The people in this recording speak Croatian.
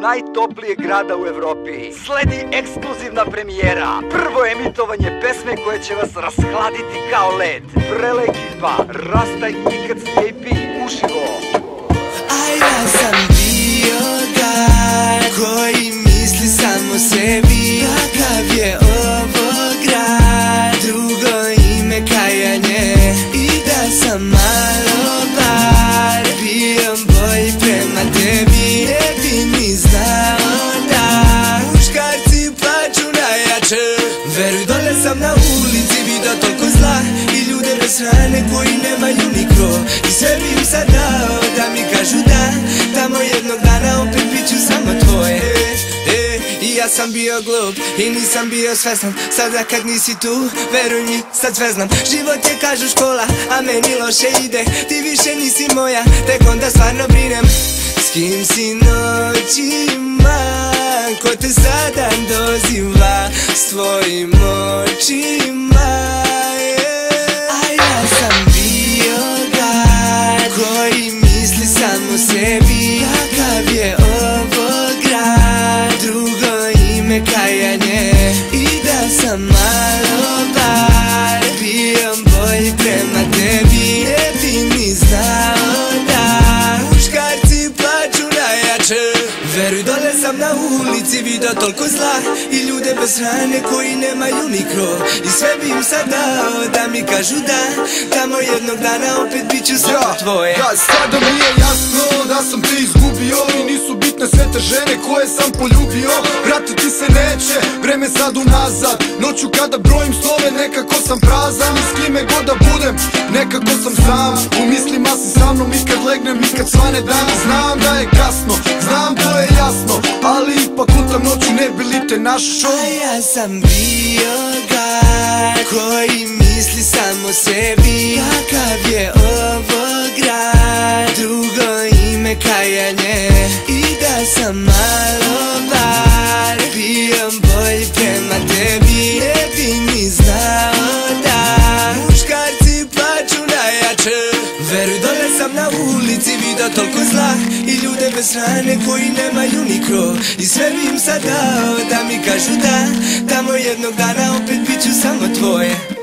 najtoplijeg grada u Evropi sledi ekskluzivna premijera. Prvo emitovanje pesme koje će vas rashladiti kao led. Vrele ekipa, Rasta i Nikac VIP, uživo. Hrane koji nemaju nikro I sve bi im sad dao da mi kažu da Tamo jednog dana opet bit ću samo tvoje. E, e, I ja sam bio glup i nisam bio svestan. Sada kad nisi tu, veruj mi, sad sve znam. Život je kažu škola, a meni loše ide. Ti više nisi moja, tek onda stvarno brinem. S kim si noćima, ko te sada doziva? S tvojim očima vidio toliko zla I ljude bez hrane koji nemaju mikro. I sve bi im sad dao da mi kažu da Tamo jednog dana opet bit ću samo tvoje. Ja sada mi je jasno da sam te izgubio I nisu bitne te žene koje sam poljubio. Vratiti se neće, vreme sad unazad. Noću kada brojim slove nekako sam prazan. I s kime god da budem, nekako sam sam. U mislima si sa mnom i kad legnem i kad svane dan Znam da je kasno, znam to je jasno Ali ipak utam noću ne bi li te našao. A ja sam bio gad koji misli samo sebi. Kakav je ovo ni plaću najjače Veruj dole sam na ulici zla. I ljude bez hrane koji nemaju nikro I sve bi im sad dao da mi kažu da Tamo jednog dana opet bit ću samo tvoje